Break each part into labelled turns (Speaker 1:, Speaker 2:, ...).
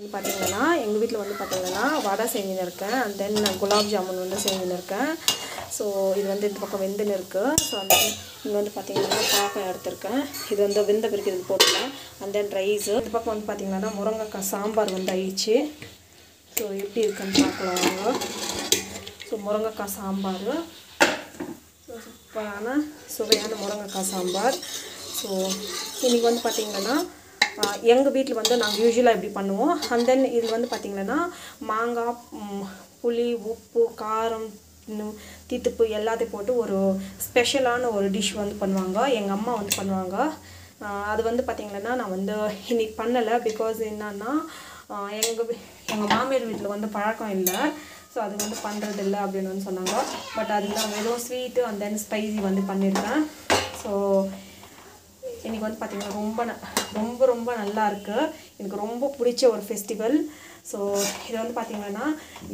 Speaker 1: வந்து எங்கள் வீட்டில் வந்து பார்த்திங்கன்னா வடை செஞ்சுன்னு இருக்கேன். அண்ட் தென் குலாப் ஜாமுன் வந்து செஞ்சுன்னு இருக்கேன். ஸோ இது வந்து இந்த பக்கம் வெந்துன்னு இருக்குது ஸோ அந்த இங்கே வந்து பார்த்திங்கன்னா பாக்கம் எடுத்திருக்கேன். இது வந்து வெந்த பிறகு இது போட்டுட்டேன் அண்ட் தென் ரைஸு இந்த பக்கம் வந்து பார்த்திங்கன்னா முருங்கைக்காய் சாம்பார் வந்து ஆயிடுச்சு. ஸோ எப்படி இருக்குன்னு பார்க்கலாம் ஸோ முருங்கைக்காய் சாம்பார். ஸோ சூப்பரான சுவையான முருங்கைக்காய் சாம்பார். ஸோ இன்றைக்கி வந்து பார்த்திங்கன்னா எங்கள் வீட்டில் வந்து நாங்கள் யூஸ்வலாக இப்படி பண்ணுவோம். அண்ட் தென் இதில் வந்து பார்த்திங்கன்னா மாங்காய் புளி உப்பு காரம் தீத்துப்பு எல்லாத்தையும் போட்டு ஒரு ஸ்பெஷலான ஒரு டிஷ் வந்து பண்ணுவாங்க. எங்கள் அம்மா வந்து பண்ணுவாங்க. அது வந்து பார்த்திங்கன்னா நான் வந்து இன்னைக்கு பண்ணலை. பிகாஸ் என்னன்னா எங்கள் எங்கள் மாமியார் வீட்டில் வந்து பழக்கம் இல்லை. ஸோ அது வந்து பண்ணுறது இல்லை அப்படின்னு வந்து சொன்னாங்க. பட் அது நான் வெறும் ஸ்வீட்டு அண்ட் தென் ஸ்பைசி வந்து பண்ணியிருக்கேன் ஸோ இன்றைக்கி வந்து பார்த்திங்கன்னா ரொம்ப ந- ரொம்ப ரொம்ப நல்லாயிருக்கு எனக்கு ரொம்ப பிடிச்ச ஒரு ஃபெஸ்டிவல் ஸோ இது வந்து பார்த்திங்கன்னா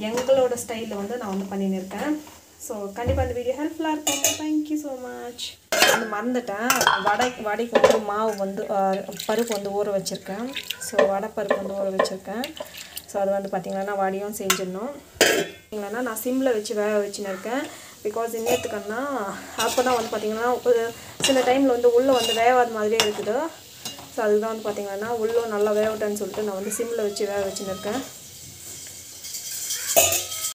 Speaker 1: எங்களோட ஸ்டைலில் வந்து நான் வந்து பண்ணின்னு இருக்கேன். ஸோ கண்டிப்பாக இந்த வீடியோ ஹெல்ப்ஃபுல்லாக இருக்கும். தேங்க்யூ ஸோ மச் வந்து மறந்துட்டேன். வடை வடைக்கு வந்து மாவு வந்து பருப்பு வந்து ஊற வச்சுருக்கேன். ஸோ வடை பருப்பு வந்து ஊற வச்சுருக்கேன். ஸோ அது வந்து பார்த்திங்கன்னா வடையும் செஞ்சிடணும். பார்த்திங்கன்னா நான் சிம்மில் வச்சு வேக வச்சுன்னு இருக்கேன். பிகாஸ் இன்னத்துக்குன்னா அப்போ தான் வந்து பார்த்திங்கன்னா ஒரு சில டைமில் வந்து உள்ளே வந்து வேகாத மாதிரியே இருக்குது. ஸோ அதுதான் வந்து பார்த்திங்கன்னா உள்ளே நல்லா வேகட்டேன்னு சொல்லிட்டு நான் வந்து சிம்மில் வச்சு வேக வச்சுன்னு இருக்கேன்.